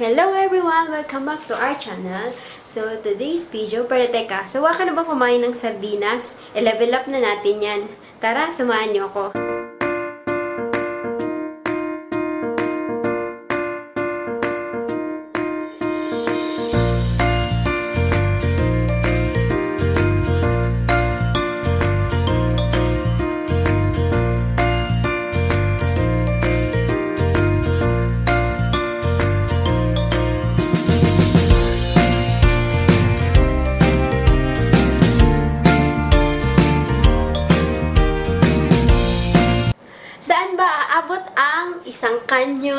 Hello everyone! Welcome back to our channel. So, today's video, pero teka, sawa ka na ba kumain ng sardinas? E-level up na natin yan. Tara, samahan niyo ako.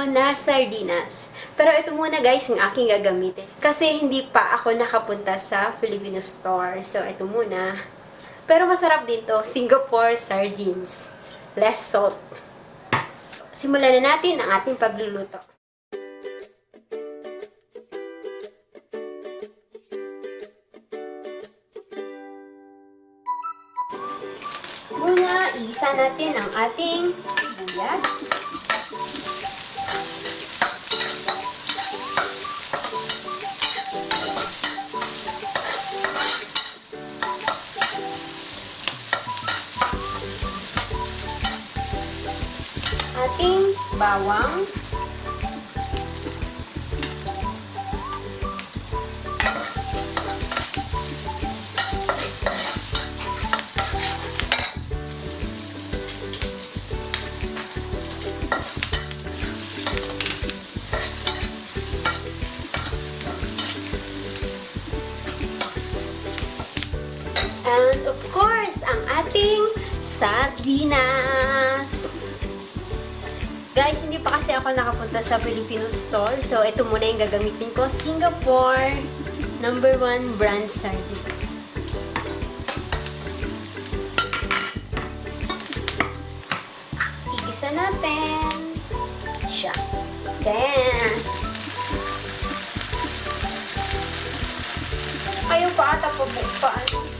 Na sardinas? Pero ito muna guys yung aking gagamitin. Kasi hindi pa ako nakapunta sa Filipino store. So ito muna. Pero masarap din to, Singapore sardines. Less salt. Simulan na natin ang ating pagluluto. Muna, isa natin ang ating sibuyas. Ating bawang. And of course, ang ating sardinas. Guys, hindi pa kasi ako nakapunta sa Filipino store. So, ito muna yung gagamitin ko. Singapore number one brand sardines. Igisa natin. Siya. Then, kayo pa ata pabukpaan. Yan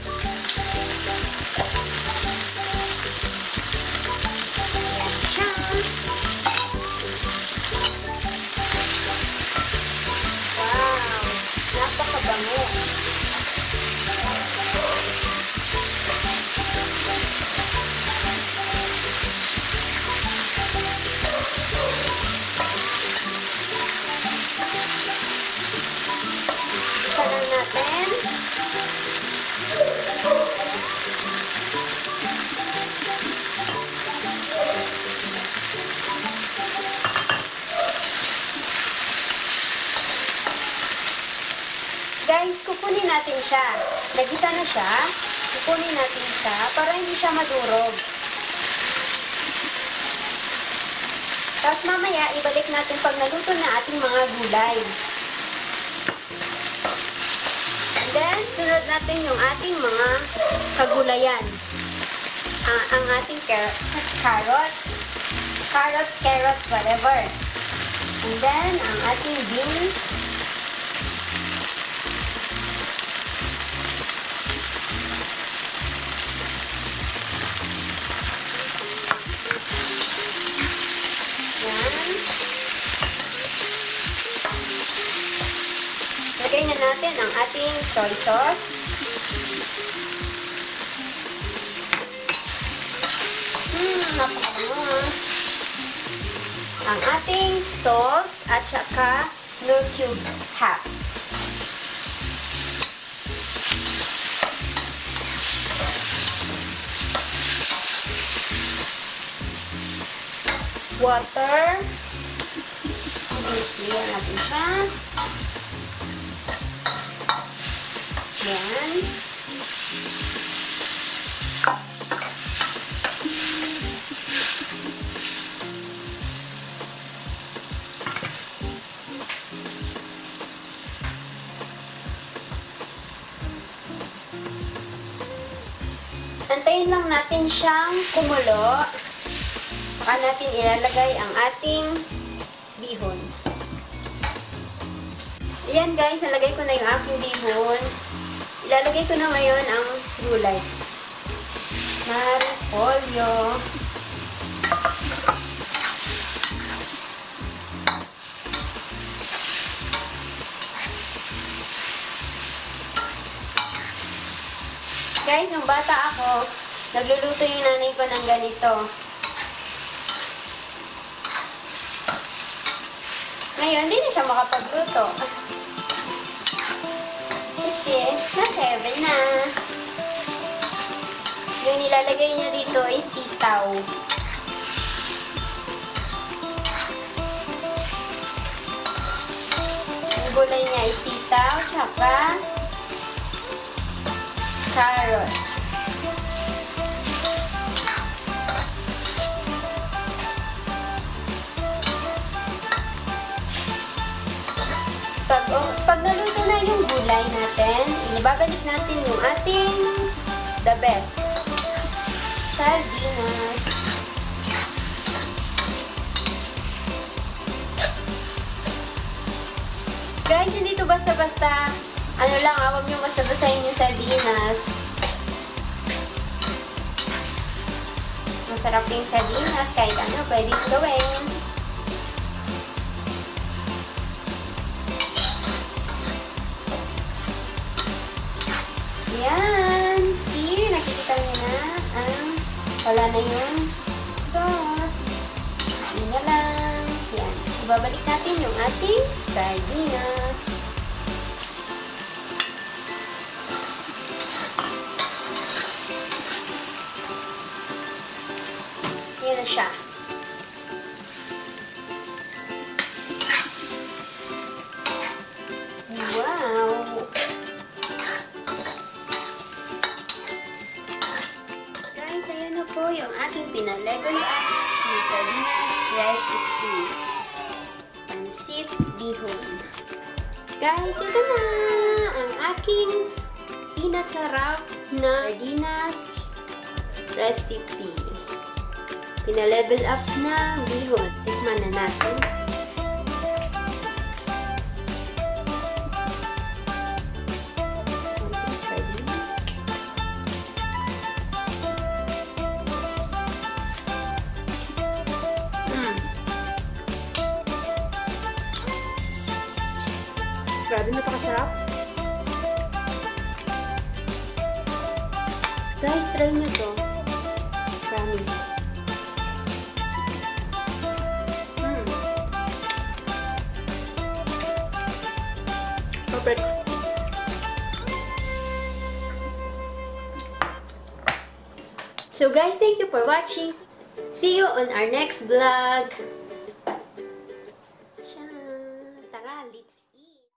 Guys, kukunin natin siya. Nagisa na siya. Kukunin natin siya para hindi siya madurog. Tapos mamaya, ibalik natin pag naluto na ating mga gulay. And then, sunod natin yung ating mga kagulayan. Ah, ang ating car- carrots, carrots, carrots, whatever. And then, ang ating beans, Lagay na natin ang ating soy sauce. Hmm, napakabango. Ang ating salt at saka nor cubes half. water. Clear natin siya. Antayin lang natin siyang kumulo. Saka natin ilalagay ang ating bihon. Ayan guys, nalagay ko na yung aking bihon ilalagay ko na ngayon ang gulay. Maripolyo. Guys, nung bata ako, nagluluto yung nanay ko ng ganito. Ngayon, hindi na siya makapagluto. Na. Yung nilalagay niya dito ay sitaw. Yung gulay niya ay sitaw, tsaka carrot. Natin, inibabalik natin yung ating the best. Sardinas. Guys, hindi to basta-basta, ano lang, ah, huwag nyo basta-bastahin yung sardinas. Masarap yung sardinas, kahit ano, pwedeng gawin. Yan! See? Nakikita niyo na ang wala na yung sauce. Hindi na lang. Yan. Ibabalik natin yung ating sardinas. Yan na siya. Pinalevel up ng sardinas recipe. Pansit bihon. Guys, ito na ang aking pinasarap na sardinas recipe. Pinalevel up na bihon. Tikman na natin. Grabe, napakasarap. Guys, try nyo to. Promise. Mm. Perfect. So guys, thank you for watching. See you on our next vlog.